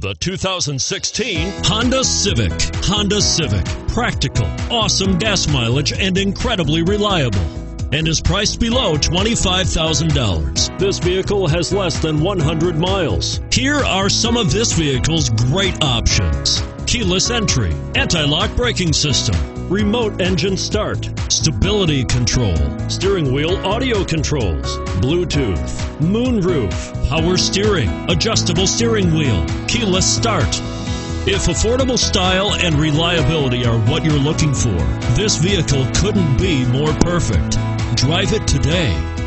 The 2016 Honda Civic. Honda Civic. Practical, awesome gas mileage, and incredibly reliable. And is priced below $25,000. This vehicle has less than 100 miles. Here are some of this vehicle's great options keyless entry, anti lock braking system, remote engine start, stability control, steering wheel audio controls, Bluetooth, moonroof, power steering, adjustable steering wheel, keyless start. If affordable style and reliability are what you're looking for, this vehicle couldn't be more perfect. Drive it today.